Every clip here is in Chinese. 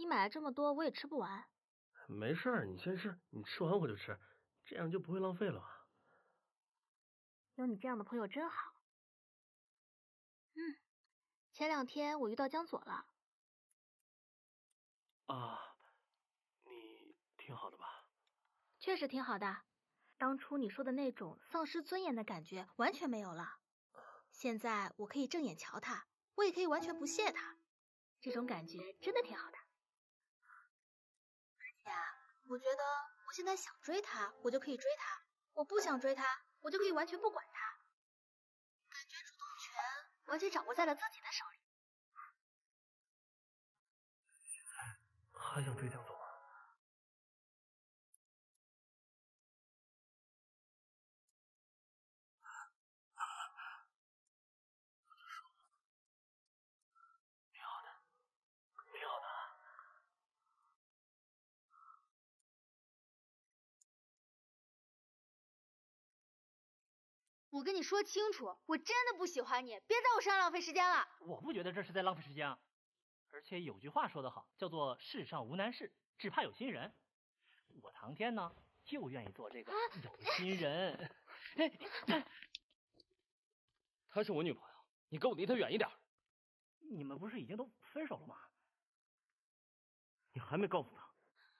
你买了这么多，我也吃不完。没事儿，你先吃，你吃完我就吃，这样就不会浪费了。有你这样的朋友真好。嗯，前两天我遇到江左了。啊，你挺好的吧？确实挺好的。当初你说的那种丧失尊严的感觉完全没有了。现在我可以正眼瞧他，我也可以完全不屑他，这种感觉真的挺好的。我觉得我现在想追他，我就可以追他；我不想追他，我就可以完全不管他。感觉主动权完全掌握在了自己的手里。还想追江总？我跟你说清楚，我真的不喜欢你，别在我身上浪费时间了。我不觉得这是在浪费时间啊，而且有句话说得好，叫做世上无难事，只怕有心人。我唐天呢，就愿意做这个有心人。她是我女朋友，你给我离她远一点。你们不是已经都分手了吗？你还没告诉她？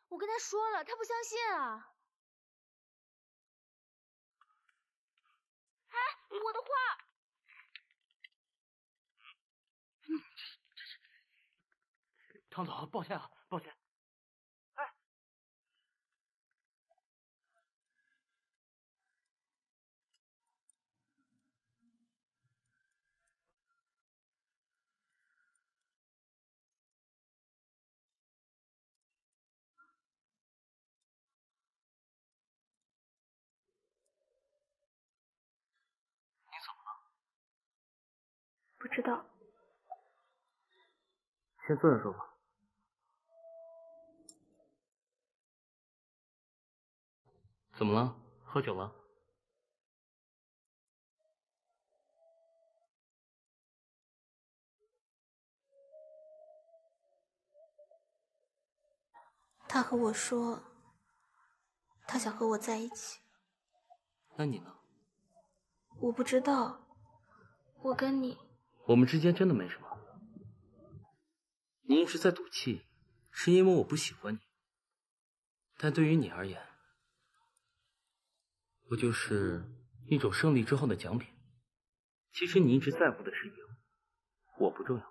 我跟她说了，她不相信啊。我的话，唐总，抱歉啊，抱歉。不知道，先坐下说吧。怎么了？喝酒了？他和我说，他想和我在一起。那你呢？我不知道，我跟你。我们之间真的没什么。你一直在赌气，是因为我不喜欢你。但对于你而言，不就是一种胜利之后的奖品？其实你一直在乎的是赢，我不重要。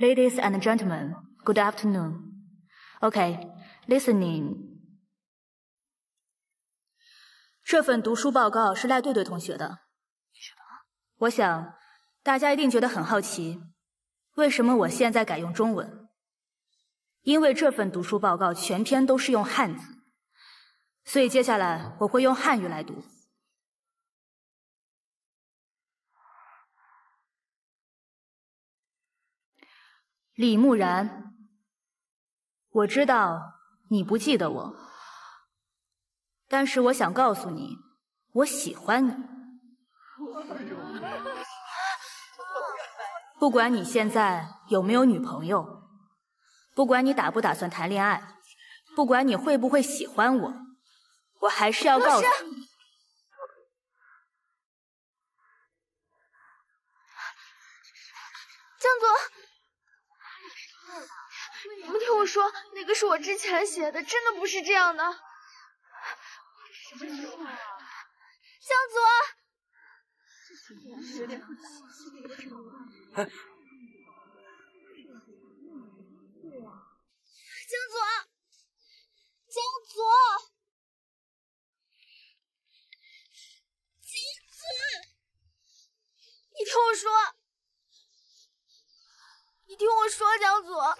Ladies and gentlemen, good afternoon. OK, listening. 这份读书报告是赖队队同学的。我想大家一定觉得很好奇，为什么我现在改用中文？因为这份读书报告全篇都是用汉字，所以接下来我会用汉语来读。李慕然，我知道你不记得我，但是我想告诉你，我喜欢你。不管你现在有没有女朋友，不管你打不打算谈恋爱，不管你会不会喜欢我，我还是要告诉你，江总。你们听我说，那个是我之前写的，真的不是这样的。江左，江左，江左，江左，你听我说，你听我说，江左。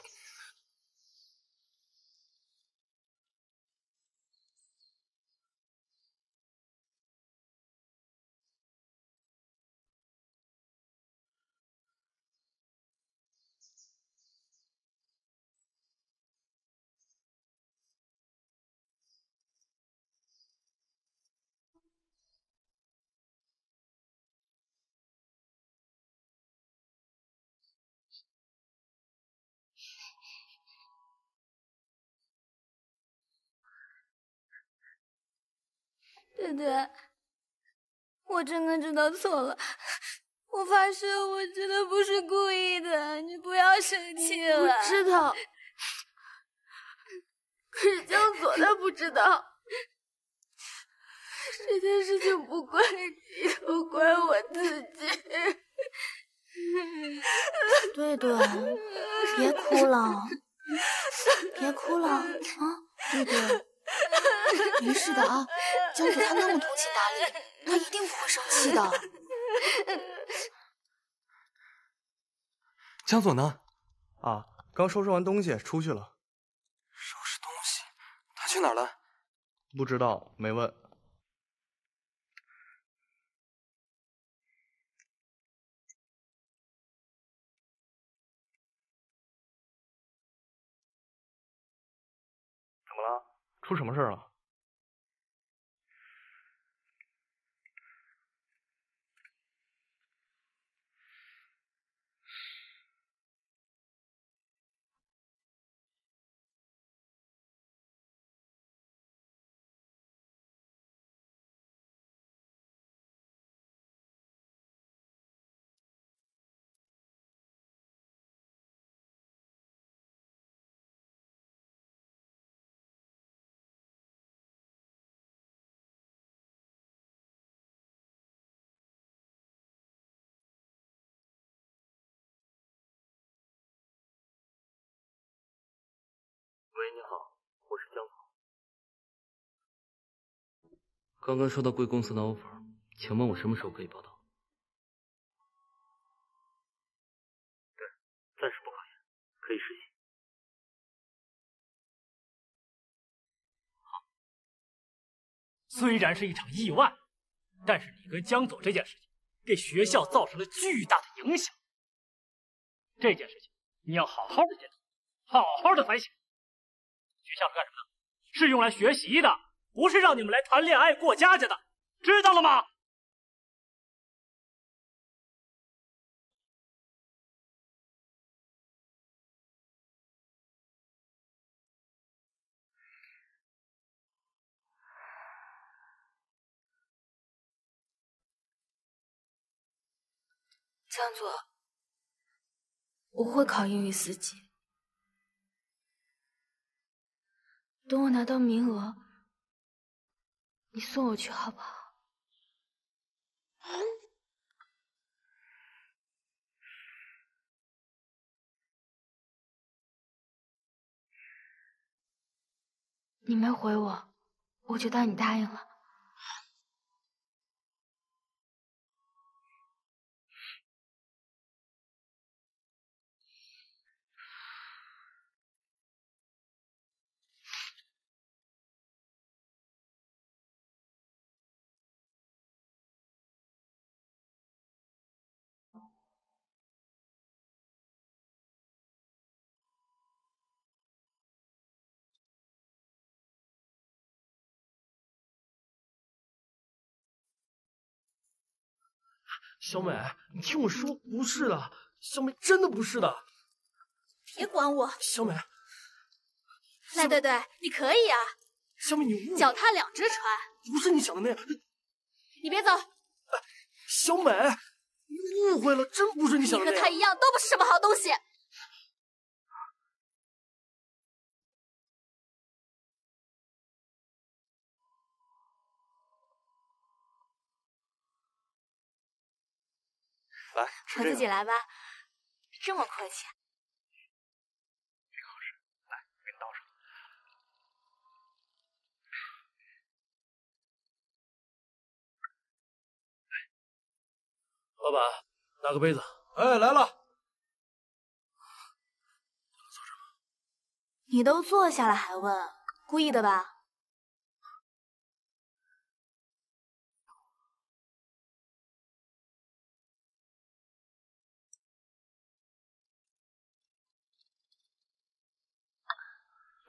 对对，我真的知道错了，我发誓我真的不是故意的，你不要生气了。我知道，可是江左他不知道，这件事情不怪你，都怪我自己。对对，别哭了，别哭了啊，对对。没事的啊，江左他那么通情达理，他一定不会生气的。江总呢？啊，刚收拾完东西出去了。收拾东西？他去哪儿了？不知道，没问。怎么了？出什么事了？喂，你好，我是江总。刚刚收到贵公司的 offer，请问我什么时候可以报道？对，暂时不考研，可以实习。好。虽然是一场意外，但是你跟江总这件事情，给学校造成了巨大的影响。这件事情你要好好的检讨，好好的反省。学校是干什么的？是用来学习的，不是让你们来谈恋爱、过家家的，知道了吗？江左，我会考英语四级。等我拿到名额，你送我去好不好？你没回我，我就当你答应了。小美，你听我说，不是的，小美真的不是的。别管我，小美。赖对对，你可以啊。小美，你误脚踏两只船，不是你想的那样。你别走。小美，你误会了，真不是你想的那样。你和他一样，都不是什么好东西。来，我自己来吧，这么客气。挺好吃，来，给你倒上。老板，拿个杯子。哎，来了。你都坐下了还问，故意的吧？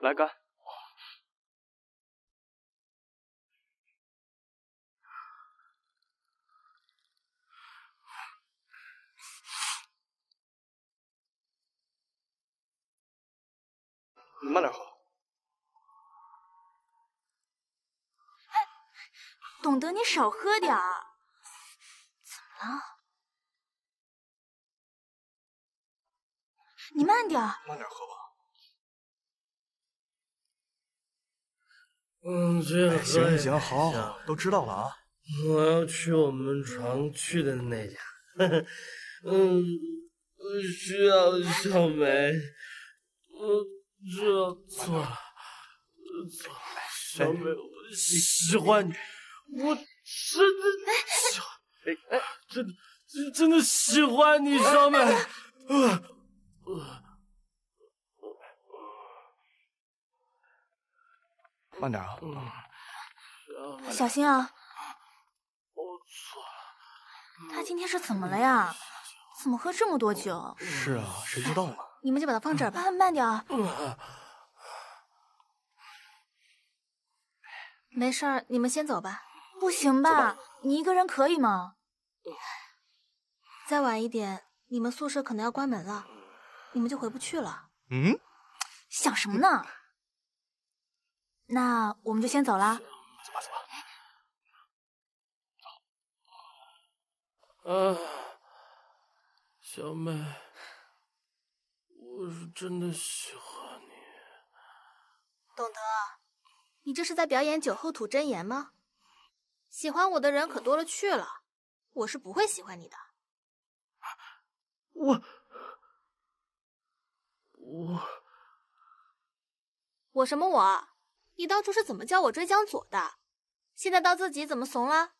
来干！你慢点喝。懂得，你少喝点儿。怎么了？你慢点儿。慢点喝吧。嗯，这样行行，好好，都知道了啊。我要去我们常去的那家。嗯，需要小梅。我知道错了，错了，小梅，我喜欢你，我真的喜欢，哎哎，真的真真的喜欢你，小梅。慢点啊。小心啊！我错了。他今天是怎么了呀？怎么喝这么多酒？是啊，谁知道呢？你们就把它放这儿吧。慢点儿。没事儿，你们先走吧。不行吧？你一个人可以吗？再晚一点，你们宿舍可能要关门了，你们就回不去了。嗯？想什么呢？那我们就先走啦。走吧，走吧。啊，小美，我是真的喜欢你。董德，你这是在表演酒后吐真言吗？喜欢我的人可多了去了，我是不会喜欢你的。我我我什么我？你当初是怎么教我追江左的？现在到自己怎么怂了？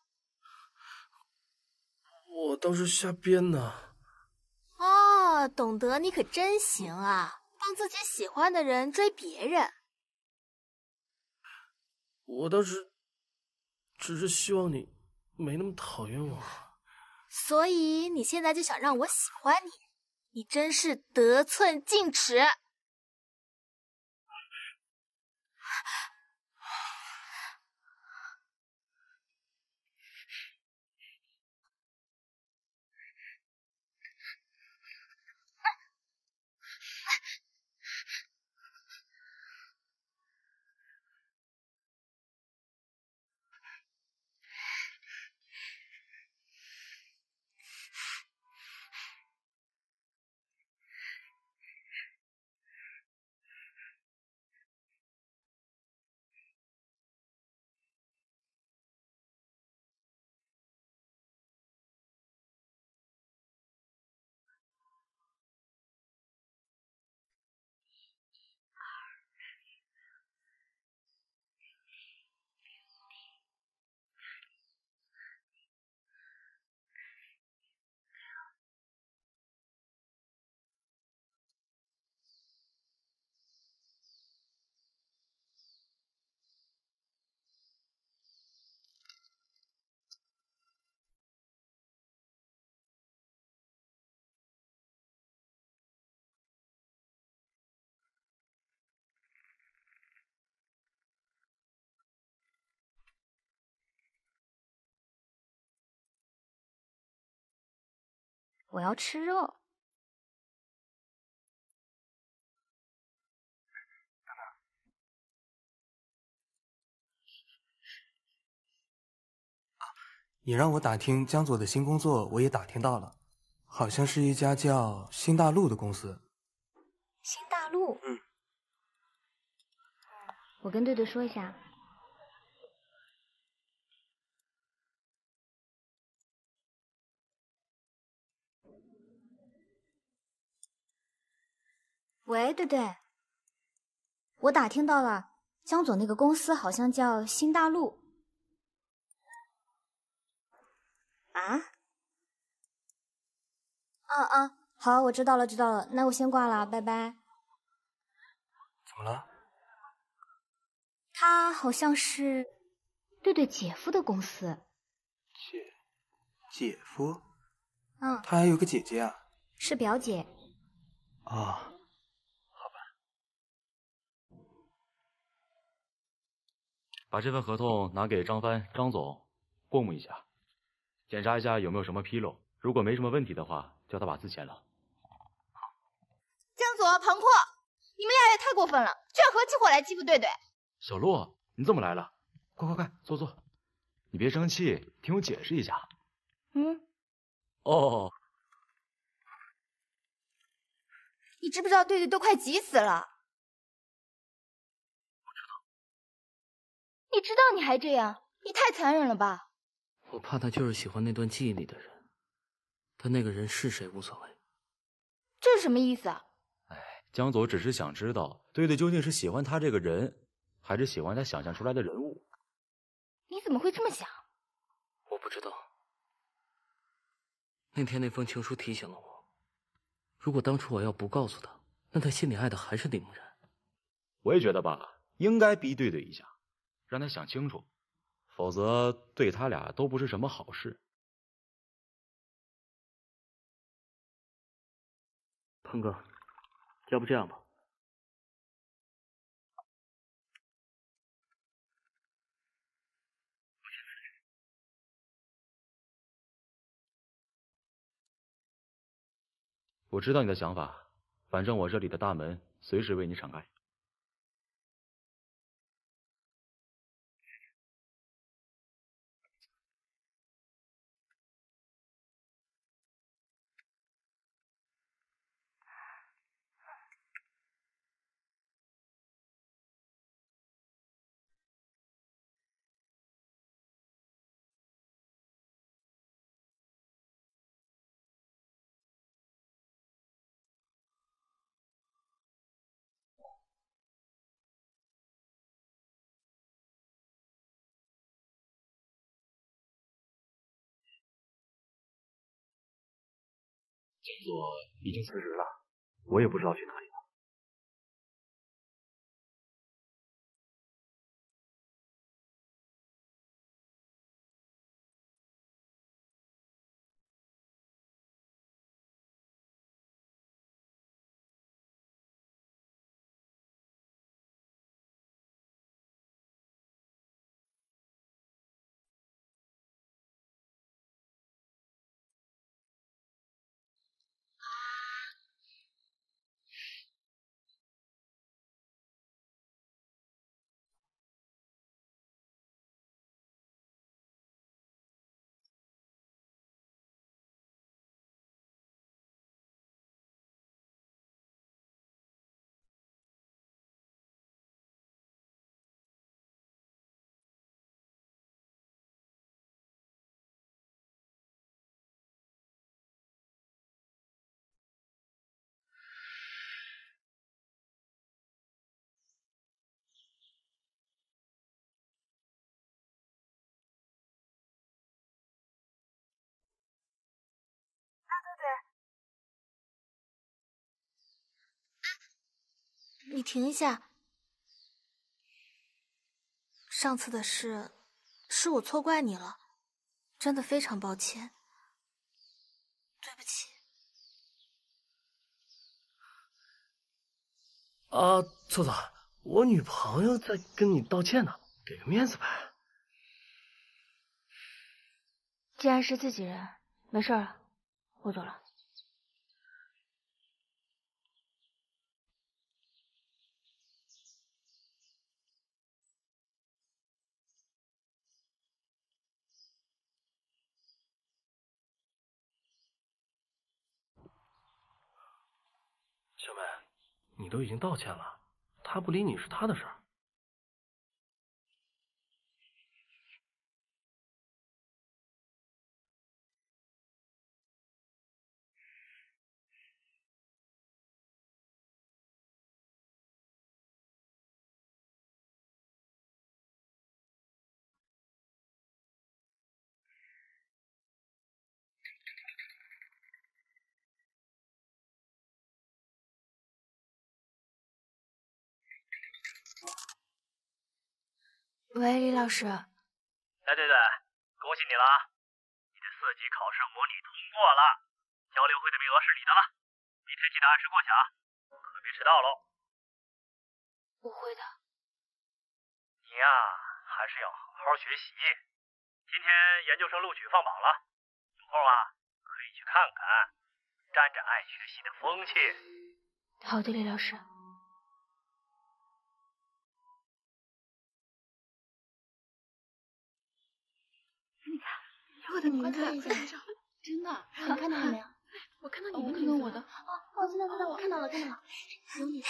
我当时瞎编呢。哦，懂得，你可真行啊！帮自己喜欢的人追别人。我当时只是希望你没那么讨厌我。所以你现在就想让我喜欢你？你真是得寸进尺！我要吃肉。你让我打听江左的新工作，我也打听到了，好像是一家叫新大陆的公司。新大陆。嗯。我跟队队说一下。喂，对对，我打听到了，江总那个公司好像叫新大陆。啊？啊啊，好，我知道了，知道了，那我先挂了，拜拜。怎么了？他好像是对对姐夫的公司。姐，姐夫？嗯。他还有个姐姐啊？是表姐。啊。把这份合同拿给张帆张总过目一下，检查一下有没有什么纰漏。如果没什么问题的话，叫他把字签了。江总，庞阔，你们俩也太过分了，居然合起伙来欺负对对。小洛，你怎么来了？快快快，坐坐。你别生气，听我解释一下。嗯。哦。你知不知道对对都快急死了？你知道你还这样，你太残忍了吧！我怕他就是喜欢那段记忆里的人，但那个人是谁无所谓。这是什么意思啊？哎，江总只是想知道，对对究竟是喜欢他这个人，还是喜欢他想象出来的人物？你怎么会这么想？我不知道。那天那封情书提醒了我，如果当初我要不告诉他，那他心里爱的还是李木然。我也觉得吧，应该逼对对一下。让他想清楚，否则对他俩都不是什么好事。鹏哥，要不这样吧，我知道你的想法，反正我这里的大门随时为你敞开。江总已经辞职了，我也不知道去哪里。了。你停一下，上次的事是我错怪你了，真的非常抱歉，对不起。啊，错错，我女朋友在跟你道歉呢，给个面子呗。既然是自己人，没事了，我走了。小妹，你都已经道歉了，他不理你是他的事儿。喂，李老师。哎，对对，恭喜你了啊！你的四级考试模拟通过了，交流会的名额是你的了。明天记得按时过去啊，可别迟到喽。我会的。你呀，还是要好好学习。今天研究生录取放榜了，有空啊可以去看看，沾沾爱学习的风气。好的，李老师。我的名字，真的，你看到了没有？我看到你的名字，我的。哦哦，真的真的，我看到了看到了，有你。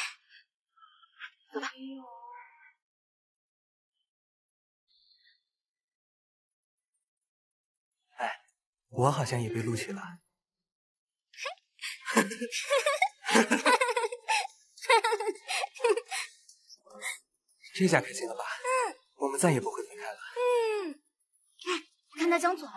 走吧。哎，我好像也被录取了。这下开心了吧？嗯。我们再也不会分看他张嘴。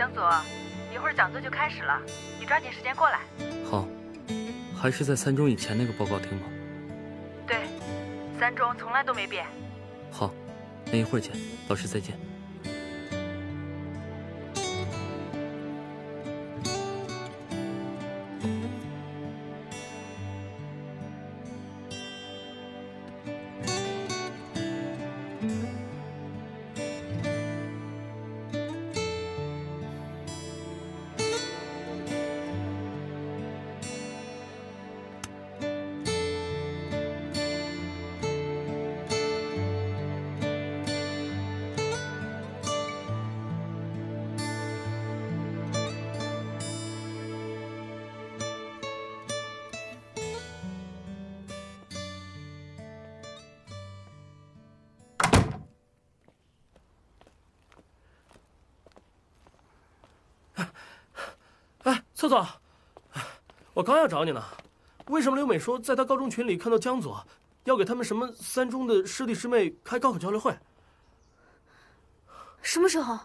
江左，一会儿讲座就开始了，你抓紧时间过来。好，还是在三中以前那个报告厅吗？对，三中从来都没变。好，那一会儿见，老师再见。策策，我刚要找你呢。为什么刘美说在她高中群里看到江左要给他们什么三中的师弟师妹开高考交流会？什么时候？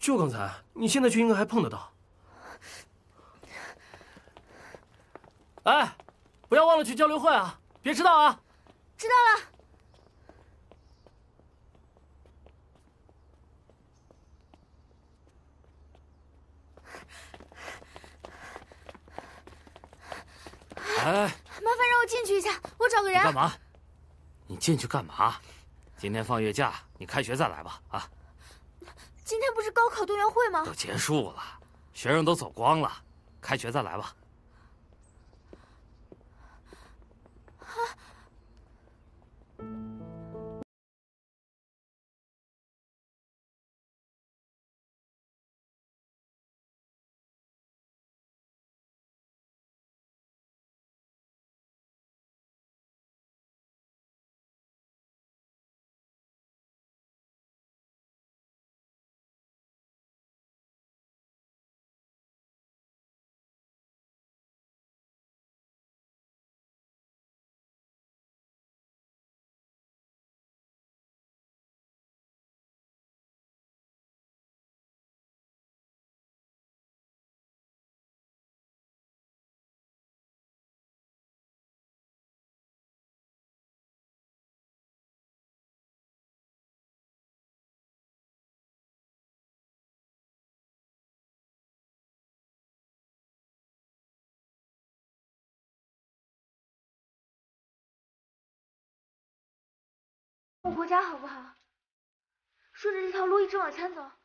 就刚才。你现在去应该还碰得到。哎，不要忘了去交流会啊！别迟到啊！知道了。哎，麻烦让我进去一下，我找个人。干嘛？你进去干嘛？今天放月假，你开学再来吧。啊，今天不是高考动员会吗？都结束了，学生都走光了，开学再来吧。我回家好不好？顺着这条路一直往前走。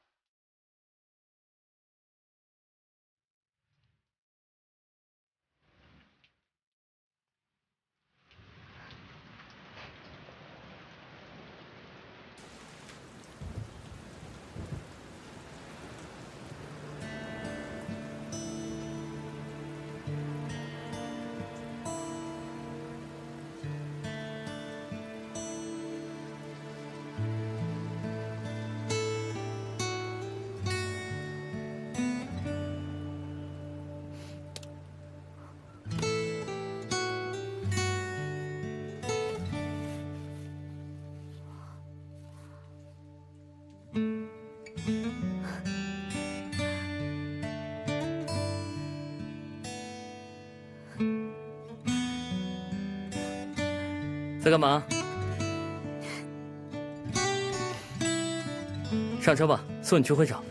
在干嘛？上车吧，送你去会场。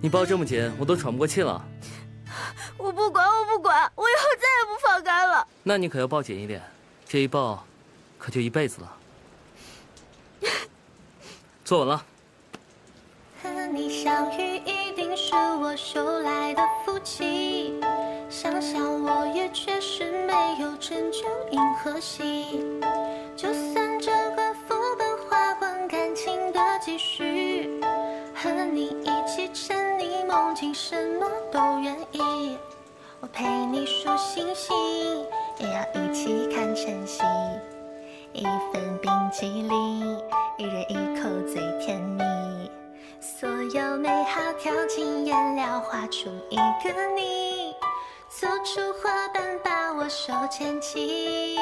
你抱这么紧，我都喘不过气了。我不管，我不管，我以后再也不放开了。那你可要抱紧一点，这一抱，可就一辈子了。坐稳了。修来的福气，想想我也确实没有拯救银河系。就算这个副本花光感情的积蓄，和你一起沉溺梦境，什么都愿意。我陪你数星星，也要一起看晨曦。一份冰激凌，一人一口最甜蜜。所有美好跳进颜料，画出一个你，做出花瓣把我手牵起。